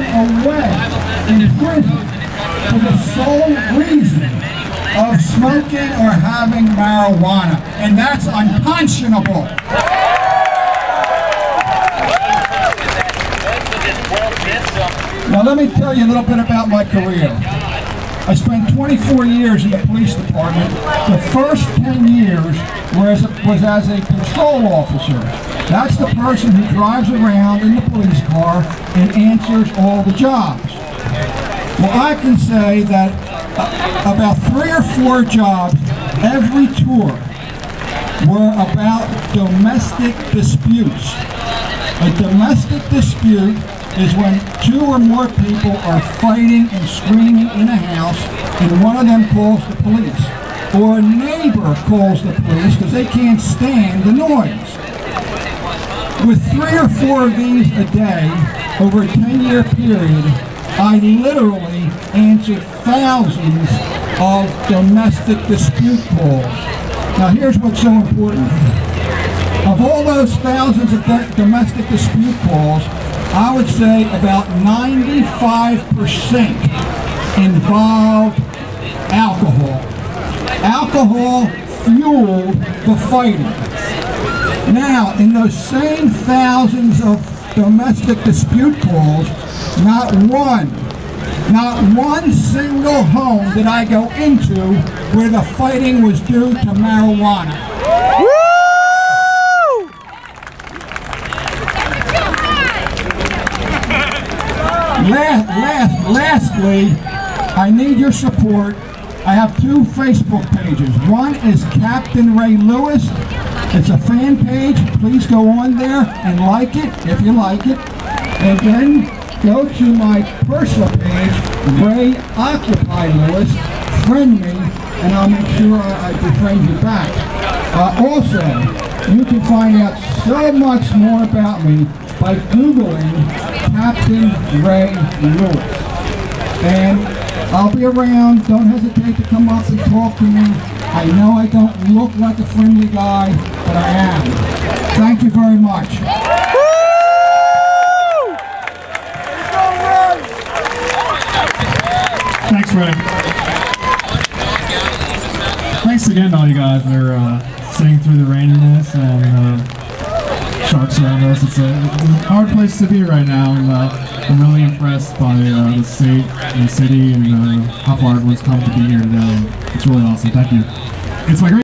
away in prison for the sole reason of smoking or having marijuana. And that's unconscionable. Now let me tell you a little bit about my career. I spent 24 years in the police department. The first 10 years was, was as a patrol officer. That's the person who drives around in the police car and answers all the jobs. Well, I can say that uh, about three or four jobs every tour were about domestic disputes. A domestic dispute is when two or more people are fighting and screaming in a house and one of them calls the police. Or a neighbor calls the police because they can't stand the noise. With three or four of these a day, over a 10-year period, I literally answered thousands of domestic dispute calls. Now here's what's so important. Of all those thousands of domestic dispute calls, I would say about 95% involved alcohol. Alcohol fueled the fighting. Now, in those same thousands of domestic dispute calls, not one, not one single home did I go into where the fighting was due to marijuana. Last, last, lastly, I need your support. I have two Facebook pages. One is Captain Ray Lewis. It's a fan page. Please go on there and like it if you like it. And then go to my personal page, Ray Occupy Lewis. Friend me, and I'll make sure I, I befriend you back. Uh, also, you can find out so much more about me by Googling Captain Ray Lewis. And I'll be around. Don't hesitate to come up and talk to me. I know I don't look like a friendly guy, but I am. Thank you very much. Thanks, Ray. Thanks again all you guys are uh, sitting through the raininess and uh, sharks around us. It's a, it's a, hard place to be right now, and uh, I'm really impressed by uh, the state and the city and uh, how far everyone's come to be here today. It's really awesome. Thank you. It's my great